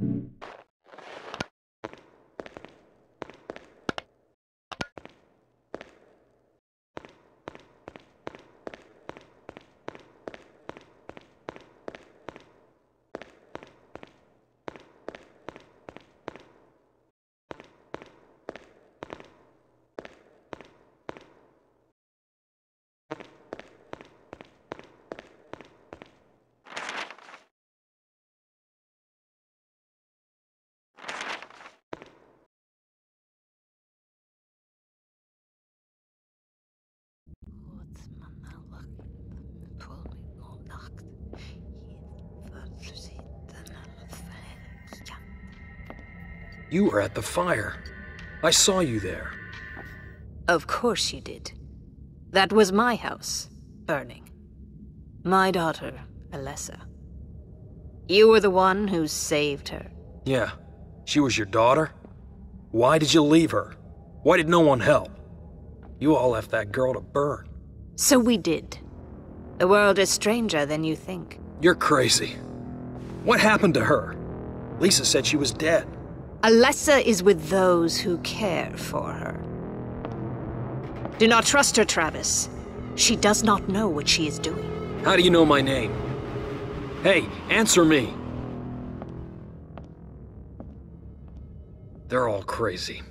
You were at the fire. I saw you there. Of course you did. That was my house, burning. My daughter, Alessa. You were the one who saved her. Yeah. She was your daughter? Why did you leave her? Why did no one help? You all left that girl to burn. So we did. The world is stranger than you think. You're crazy. What happened to her? Lisa said she was dead. Alessa is with those who care for her. Do not trust her, Travis. She does not know what she is doing. How do you know my name? Hey, answer me. They're all crazy.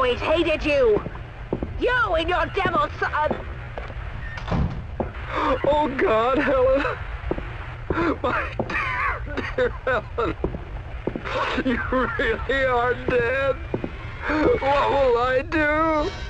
always hated you! You and your devil son! Oh God, Helen! My dear, dear Helen! You really are dead! What will I do?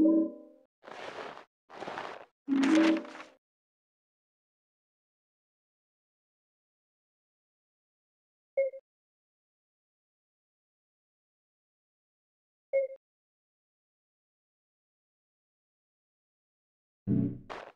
Thank mm -hmm. you.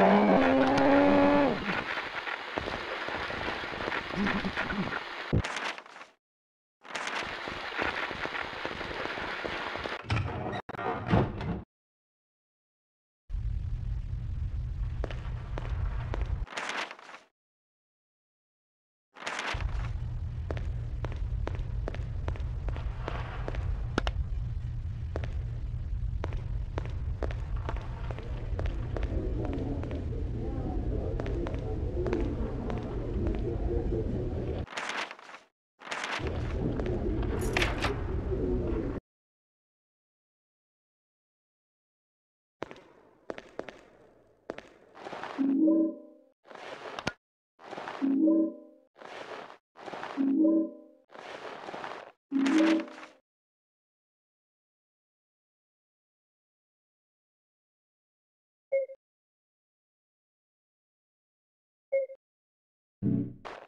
Yeah. you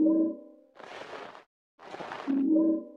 Thank you.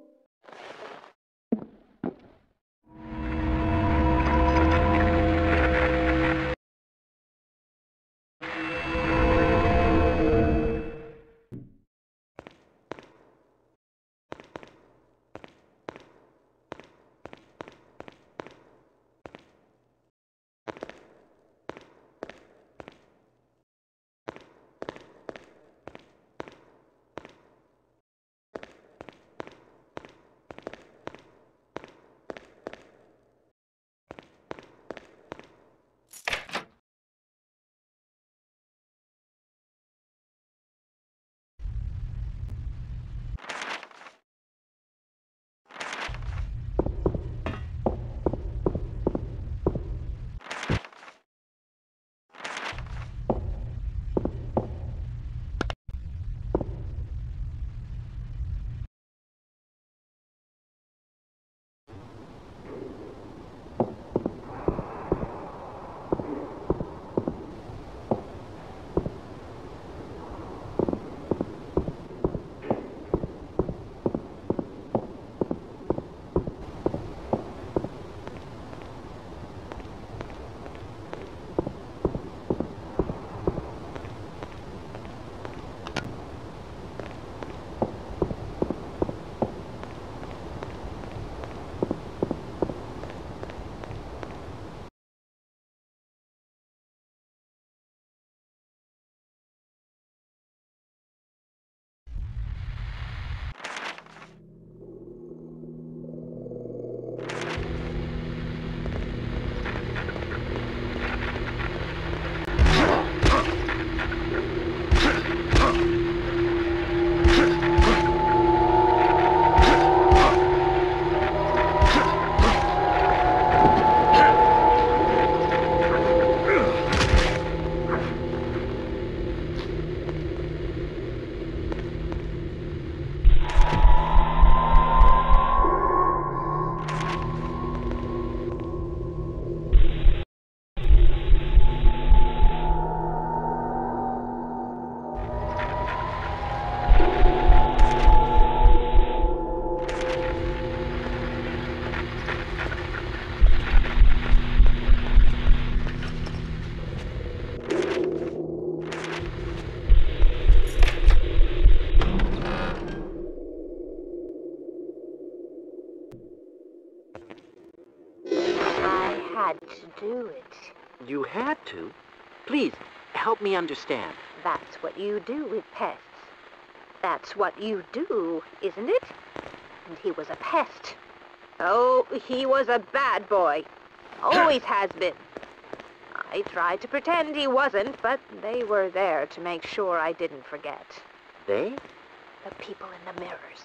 Do it. You had to? Please, help me understand. That's what you do with pests. That's what you do, isn't it? And he was a pest. Oh, he was a bad boy. Always has been. I tried to pretend he wasn't, but they were there to make sure I didn't forget. They? The people in the mirrors.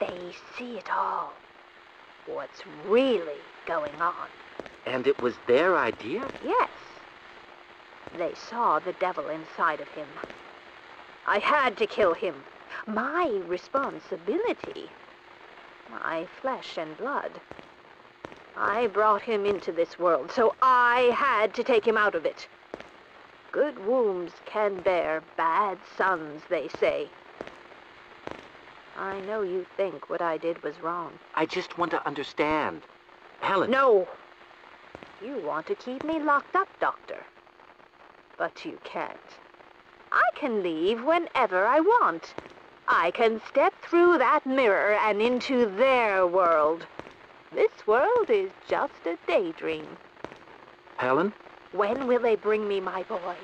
They see it all. What's really going on. And it was their idea? Yes. They saw the devil inside of him. I had to kill him. My responsibility. My flesh and blood. I brought him into this world, so I had to take him out of it. Good wombs can bear bad sons, they say. I know you think what I did was wrong. I just want to understand. Helen. No! You want to keep me locked up, Doctor. But you can't. I can leave whenever I want. I can step through that mirror and into their world. This world is just a daydream. Helen? When will they bring me my boy?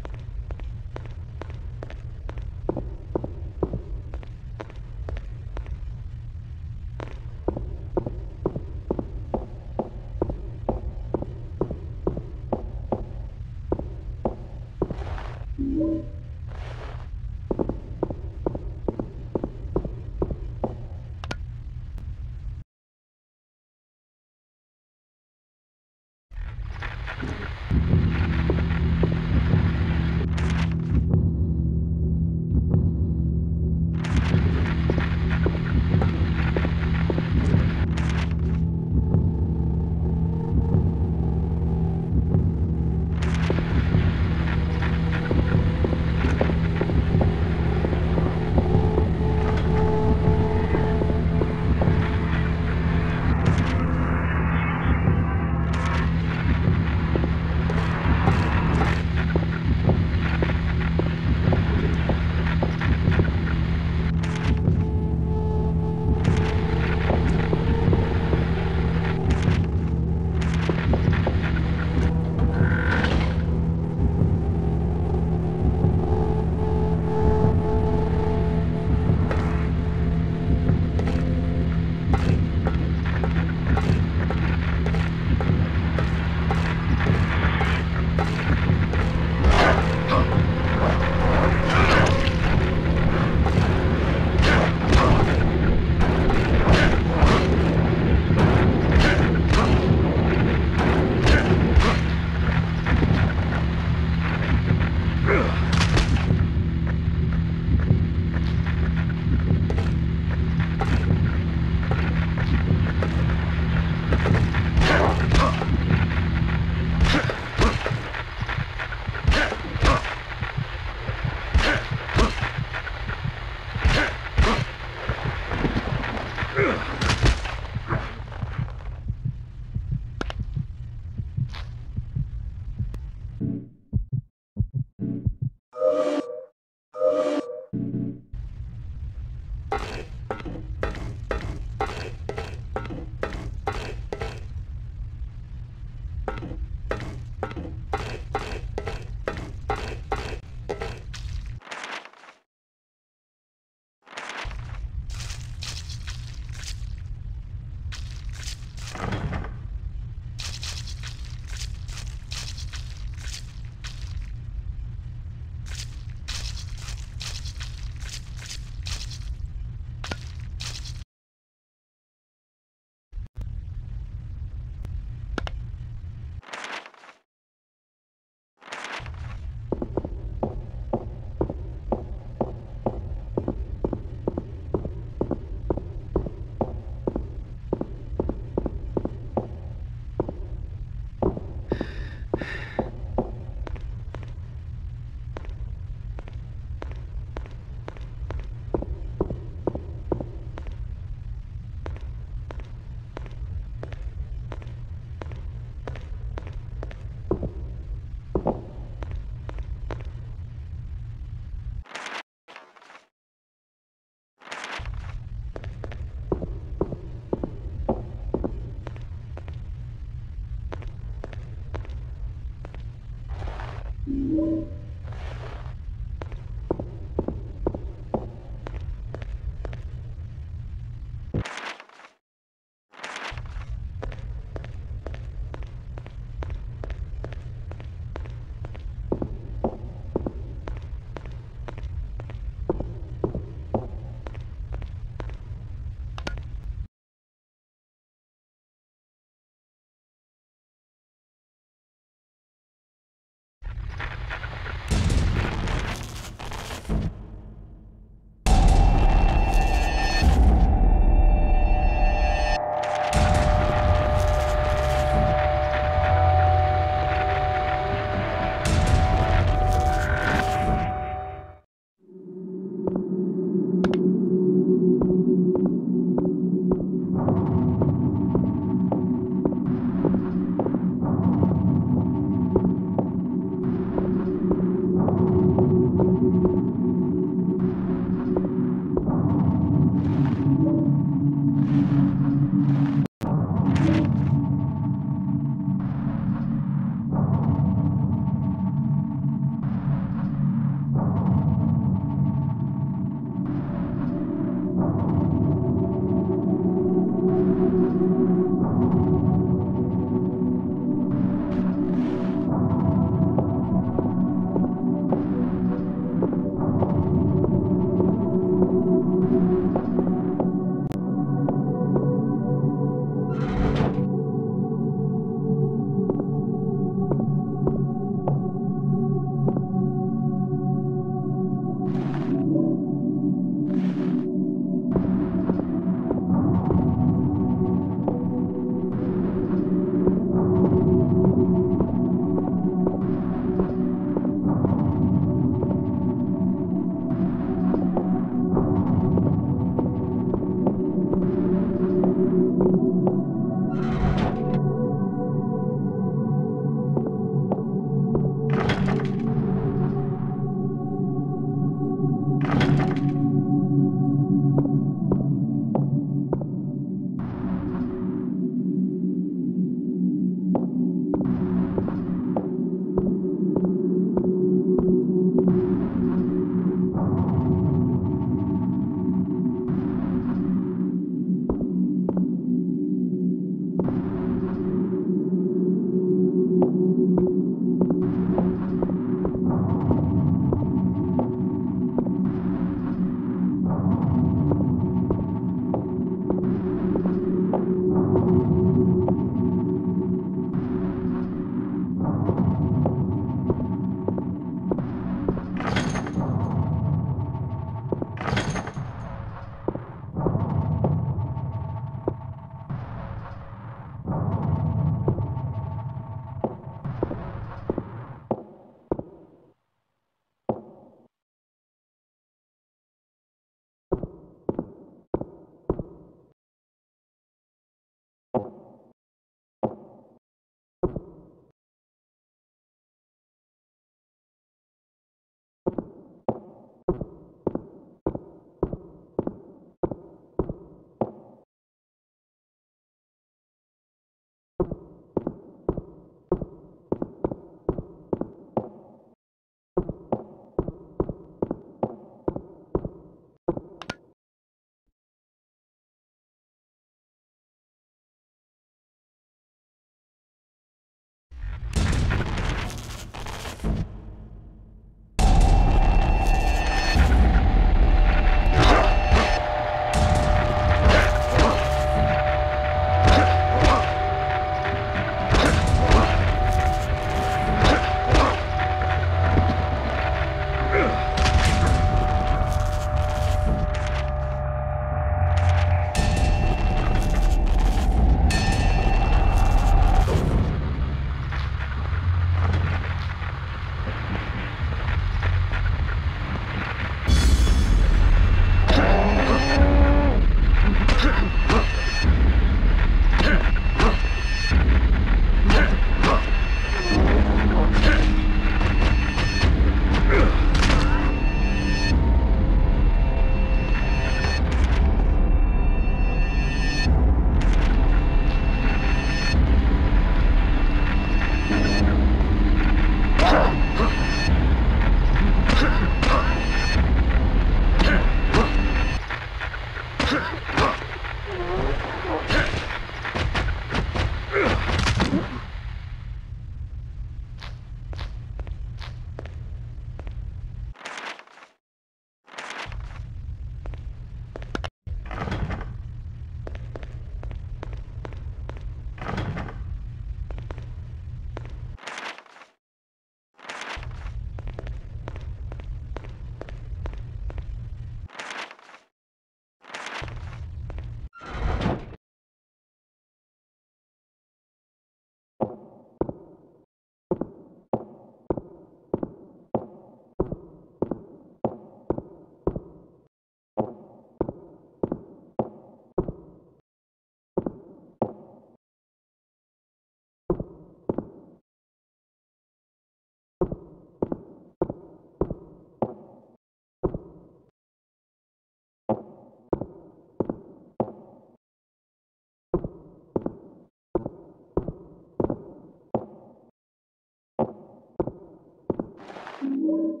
Thank mm -hmm.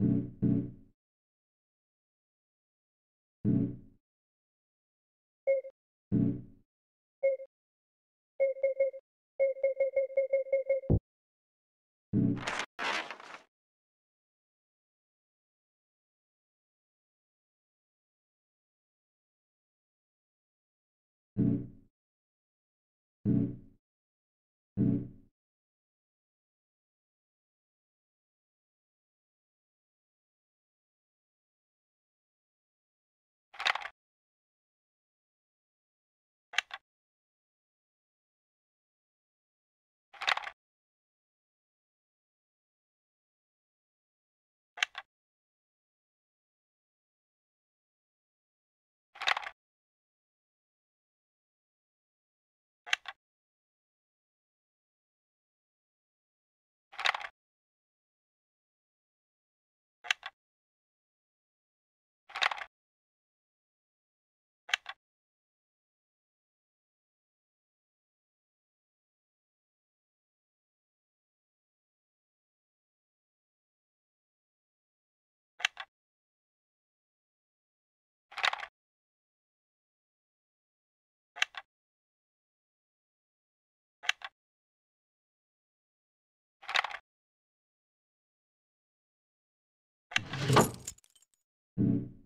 you. you Thank you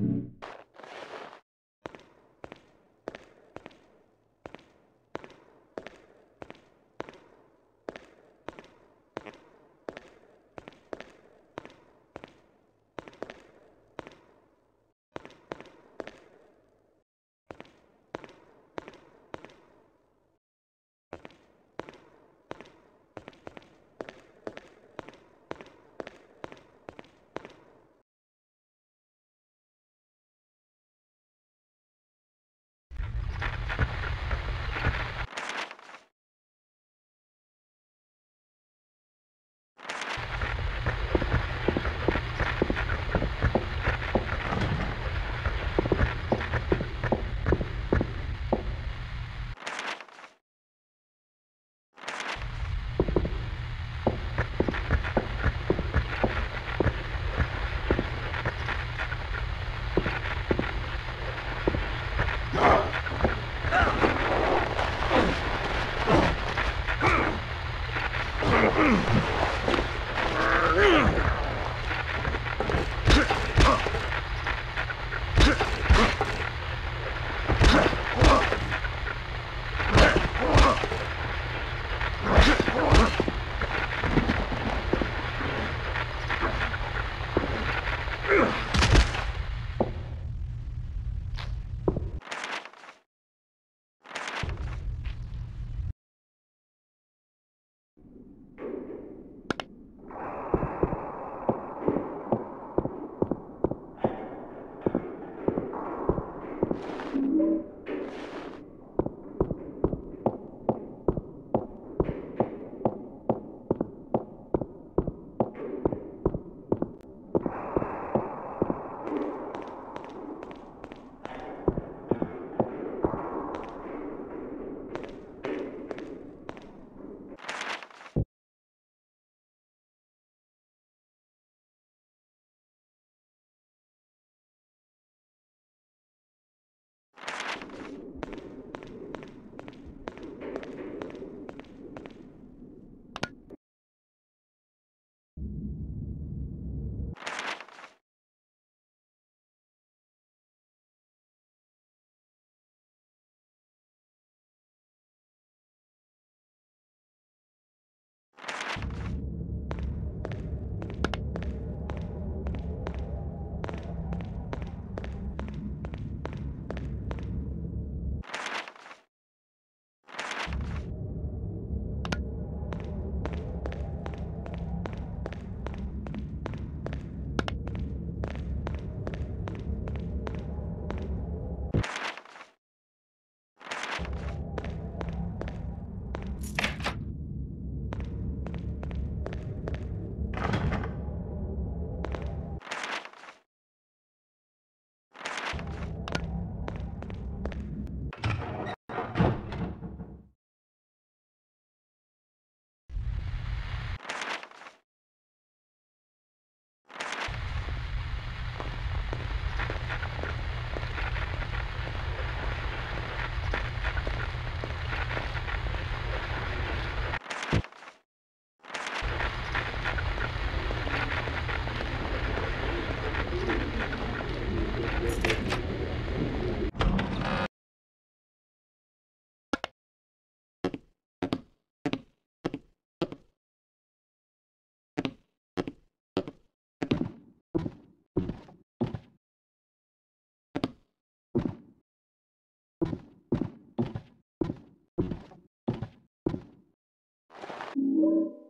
you Thank you.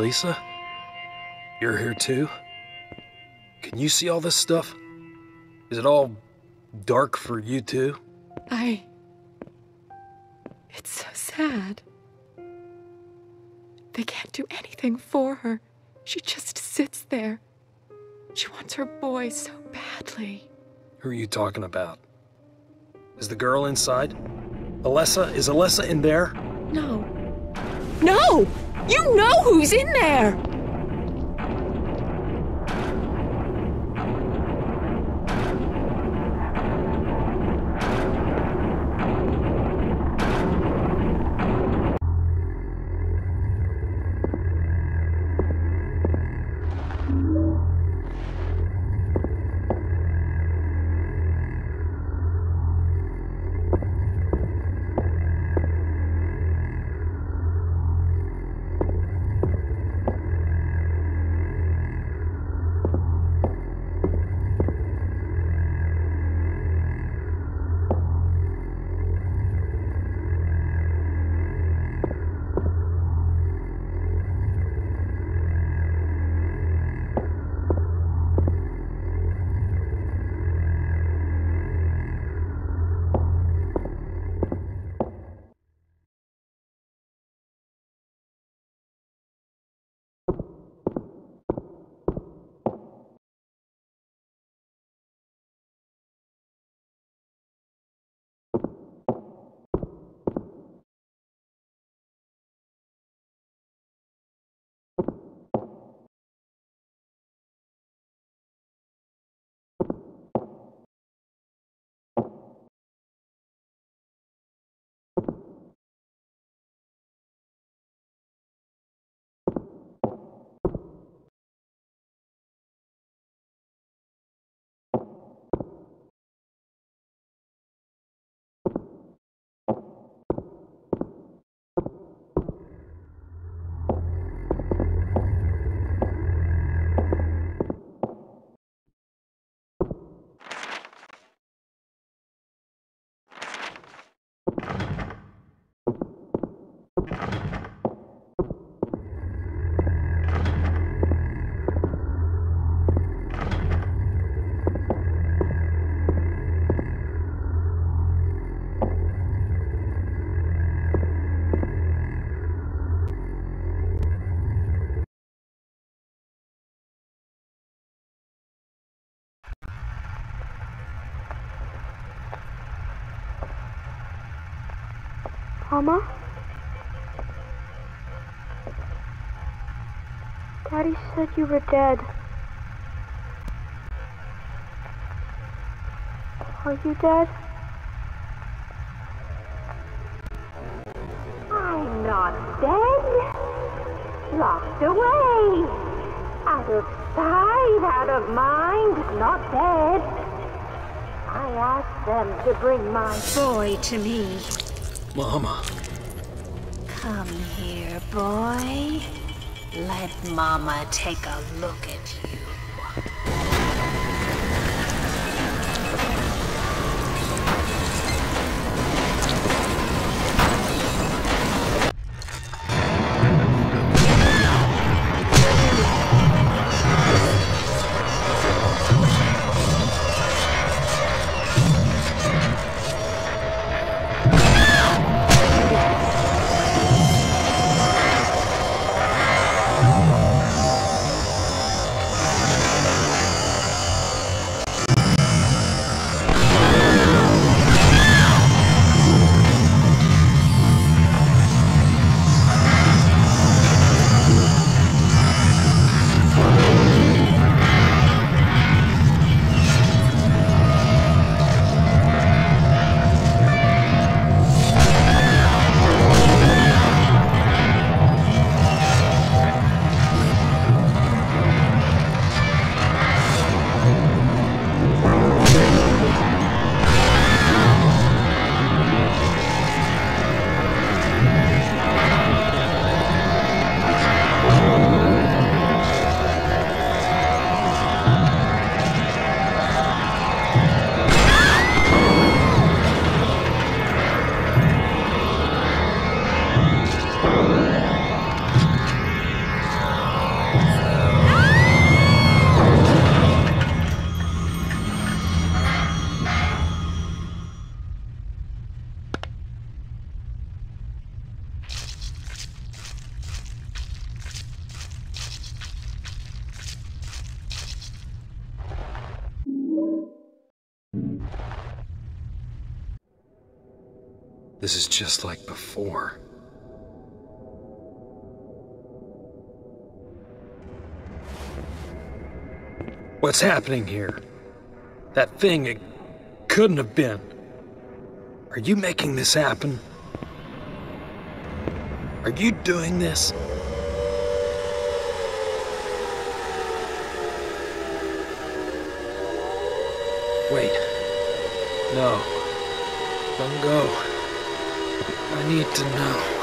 Lisa? You're here too? Can you see all this stuff? Is it all dark for you too? I. It's so sad. They can't do anything for her. She just sits there. She wants her boy so badly. Who are you talking about? Is the girl inside? Alessa? Is Alessa in there? No. No! You know who's in there! Mama? Daddy said you were dead. Are you dead? I'm not dead. Locked away. Out of sight, out of mind, not dead. I asked them to bring my boy to me. Mama. Come here, boy. Let Mama take a look at you. What's happening here? That thing, it couldn't have been. Are you making this happen? Are you doing this? Wait. No. Don't go. I need to know.